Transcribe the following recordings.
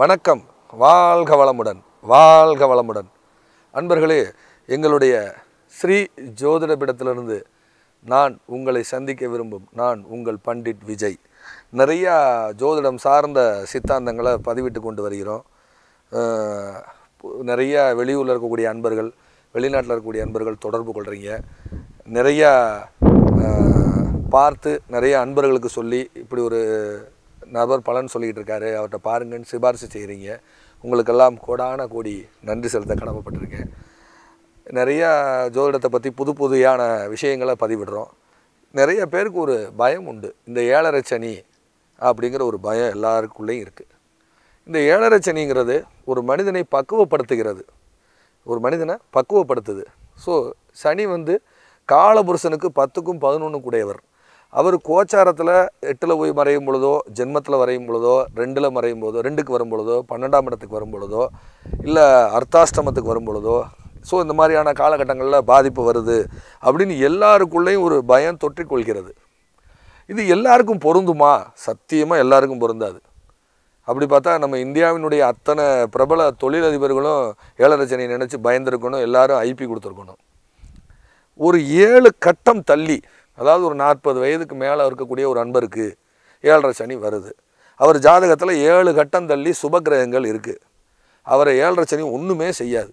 வணக்கம். வாழ்க வளமுடன். வாழ்க வளமுடன். அன்பர்களே எங்களுடைய ஸ்ரீ ஜோதிடபிடத்திலிருந்து நான் உங்களை சந்திக்க விரும்பும் நான் உங்கள் பண்டிட் விஜய். நிறையா ஜோதிடம் சார்ந்த சித்தாந்தங்களை பதிவிட்டு கொண்டு வருகிறோம். நிறையா வெளியூரில் இருக்கக்கூடிய அன்பர்கள் வெளிநாட்டில் இருக்கக்கூடிய அன்பர்கள் தொடர்பு கொள்கிறீங்க நிறையா பார்த்து நிறைய அன்பர்களுக்கு சொல்லி இப்படி ஒரு நபர் பலன் சொல்லிக்கிட்டு இருக்காரு அவர்கிட்ட பாருங்கன்னு சிபாரிசு செய்கிறீங்க உங்களுக்கெல்லாம் கோடான கோடி நன்றி செலுத்த கடமைப்பட்டிருக்கேன். நிறையா ஜோதிடத்தை பற்றி புது புதுயான விஷயங்களை பதிவிடுறோம். நிறைய பேருக்கு ஒரு பயம் உண்டு. இந்த ஏழரை சனி அப்படிங்கிற ஒரு பயம் எல்லாருக்குள்ளேயும் இருக்குது இந்த ஏழரை சனிங்கிறது ஒரு மனிதனை பக்குவப்படுத்துகிறது. ஒரு மனிதனை பக்குவப்படுத்துது. ஸோ சனி வந்து காலபுருஷனுக்கு பத்துக்கும் பதினொன்று கூடையவர். அவர் கோச்சாரத்தில் எட்டில் போய் மறையும் பொழுதோ ஜென்மத்தில் வரையும் பொழுதோ ரெண்டில் மறையும் போதோ ரெண்டுக்கு வரும் பொழுதோ பன்னெண்டாம் இடத்துக்கு வரும் பொழுதோ இல்லை அர்த்தாஷ்டமத்துக்கு வரும் பொழுதோ ஸோ இந்த மாதிரியான காலகட்டங்களில் பாதிப்பு வருது அப்படின்னு எல்லாருக்குள்ளேயும் ஒரு பயம் தொற்றிக்கொள்கிறது. இது எல்லாருக்கும் பொருந்துமா? சத்தியமாக எல்லாருக்கும் பொருந்தாது. அப்படி பார்த்தா நம்ம இந்தியாவினுடைய அத்தனை பிரபல தொழிலதிபர்களும் ஏழரை நினச்சி பயந்துருக்கணும் எல்லாரும் ஐபி கொடுத்துருக்கணும். ஒரு ஏழு கட்டம் தள்ளி அதாவது ஒரு நாற்பது வயதுக்கு மேலே இருக்கக்கூடிய ஒரு அன்பருக்கு ஏழரை சனி வருது. அவர் ஜாதகத்தில் ஏழு கட்டம் தள்ளி சுபக்கிரகங்கள் இருக்குது அவரை ஏழரை சனி ஒன்றுமே செய்யாது.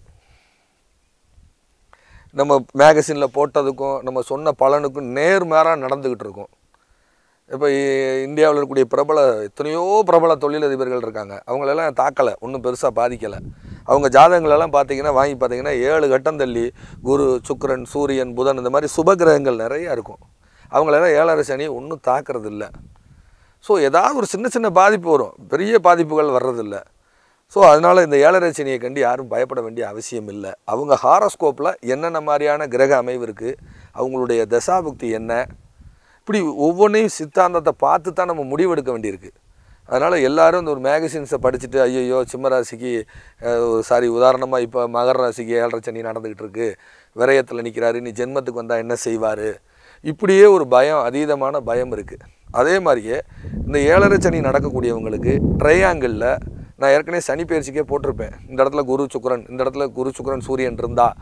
நம்ம மேகசினில் போட்டதுக்கும் நம்ம சொன்ன பலனுக்கும் நேர்மாராக நடந்துக்கிட்டு இருக்கோம். இப்போ இந்தியாவில் இருக்கக்கூடிய பிரபல எத்தனையோ பிரபல தொழிலதிபர்கள் இருக்காங்க. அவங்களெல்லாம் தாக்கலை ஒன்றும் பெருசாக பாதிக்கலை. அவங்க ஜாதகங்களெல்லாம் பார்த்தீங்கன்னா வாங்கி பார்த்தீங்கன்னா ஏழு கட்டம் தள்ளி குரு சுக்கரன் சூரியன் புதன் இந்த மாதிரி சுபகிரகங்கள் நிறையா இருக்கும். அவங்களெல்லாம் ஏழரை சனி ஒன்றும் தாக்குறது இல்லை ஸோ ஏதாவது ஒரு சின்ன சின்ன பாதிப்பு வரும். பெரிய பாதிப்புகள் வர்றதில்ல. ஸோ அதனால் இந்த ஏழரை சனியை கண்டு யாரும் பயப்பட வேண்டிய அவசியம் இல்லை. அவங்க ஹாரோஸ்கோப்பில் என்னென்ன மாதிரியான கிரக அமைவு இருக்குது அவங்களுடைய தசாபுக்தி என்ன? இப்படி ஒவ்வொன்றையும் சித்தாந்தத்தை பார்த்து தான் நம்ம முடிவெடுக்க வேண்டியிருக்கு. அதனால் எல்லாரும் இந்த ஒரு மேகசின்ஸை படிச்சுட்டு ஐயோ சிம்மராசிக்கு சாரி உதாரணமாக இப்போ மகர ராசிக்கு ஏழரை சனி நடந்துக்கிட்டு இருக்கு. விரயத்தில் நிற்கிறாரு நீ ஜென்மத்துக்கு வந்தால் என்ன செய்வார்? இப்படியே ஒரு பயம் அதீதமான பயம் இருக்குது அதே மாதிரியே இந்த ஏழரை சனி நடக்கக்கூடியவங்களுக்கு ட்ரையாங்கிளில் நான் ஏற்கனவே சனி பயிற்சிக்கே போட்டிருப்பேன். இந்த இடத்துல குரு சுக்கரன் இந்த இடத்துல குரு சுக்கரன் சூரியன் இருந்தால்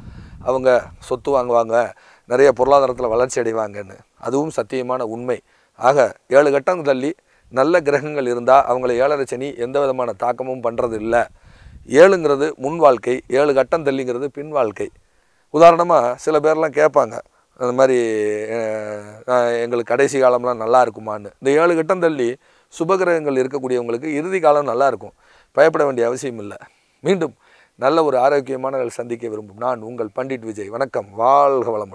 அவங்க சொத்து வாங்குவாங்க நிறைய பொருளாதாரத்தில் வளர்ச்சி அடைவாங்கன்னு. அதுவும் சத்தியமான உண்மை. ஆக ஏழு கட்டம் தள்ளி நல்ல கிரகங்கள் இருந்தால் அவங்கள ஏழரை சனி எந்த விதமான தாக்கமும் பண்ணுறது இல்லை ஏழுங்கிறது முன் வாழ்க்கை ஏழு கட்டம் தள்ளிங்கிறது பின் வாழ்க்கை. உதாரணமாக சில பேர்லாம் கேட்பாங்க அந்த மாதிரி எங்களுக்கு கடைசி காலம்லாம் நல்லா இருக்குமான்னு. இந்த ஏழு கட்டம் தள்ளி சுபகிரகங்கள் இருக்கக்கூடியவங்களுக்கு இறுதி காலம் நல்லா இருக்கும். பயப்பட வேண்டிய அவசியம் இல்லை. மீண்டும் நல்ல ஒரு ஆரோக்கியமான சந்திக்க விரும்பும் நான் உங்கள் பண்டிட் விஜய். வணக்கம். வாழ்க வளமுடன்.